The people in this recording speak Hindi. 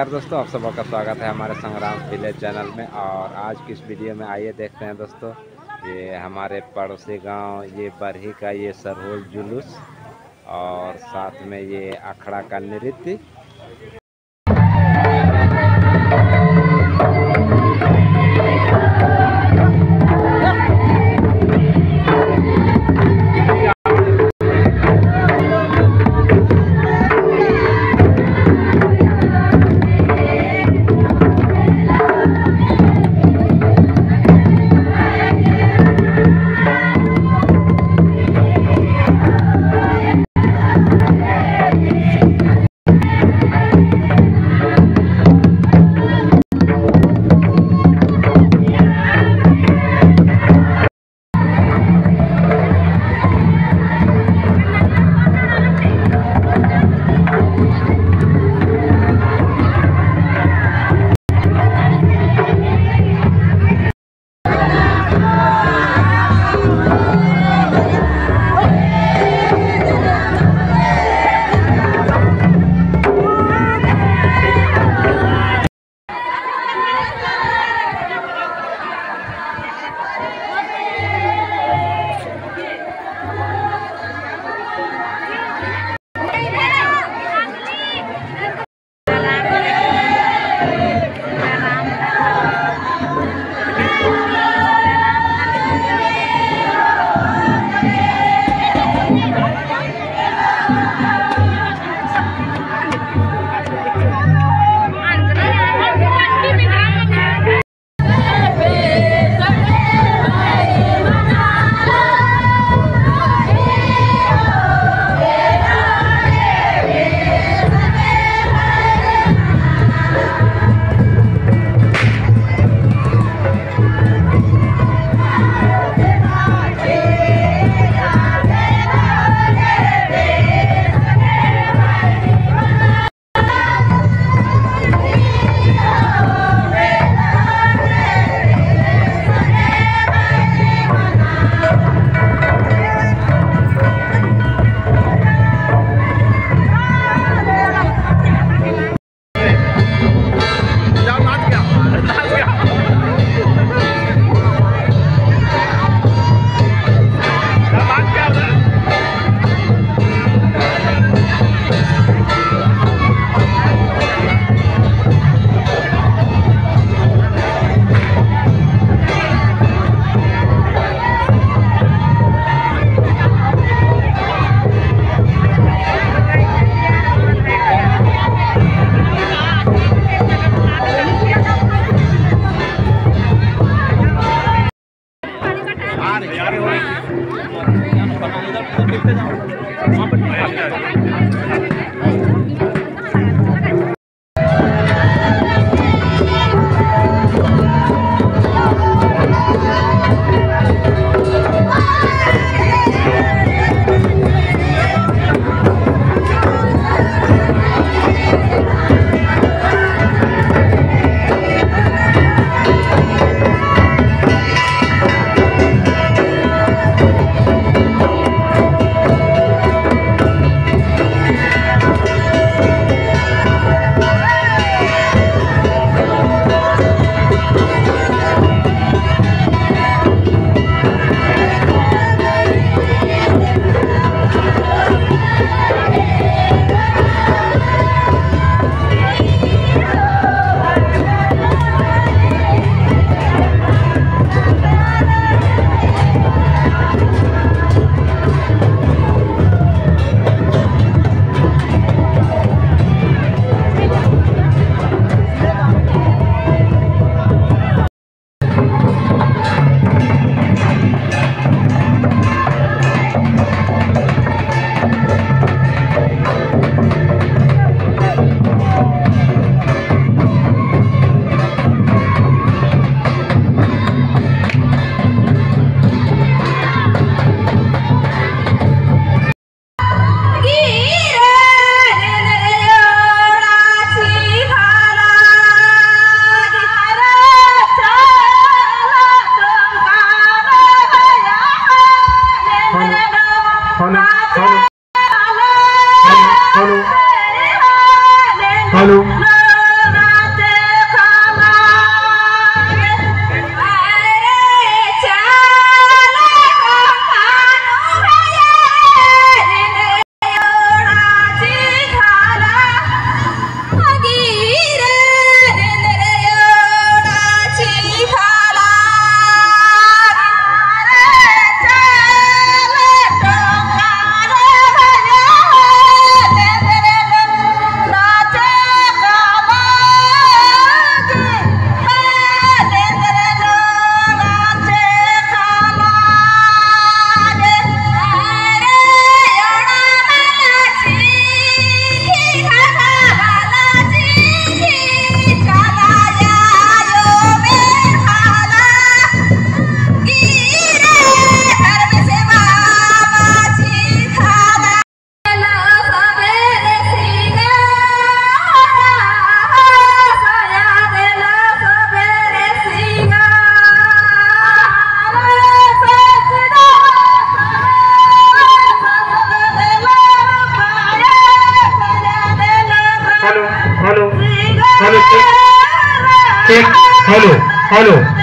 नमस्कार दोस्तों, आप सबका का स्वागत है हमारे संग्राम विलेज चैनल में और आज की इस वीडियो में आइए देखते हैं दोस्तों, ये हमारे पड़ोसी गाँव, ये बरही का ये सरहोल जुलूस और साथ में ये अखड़ा का नृत्य। Hello, hello.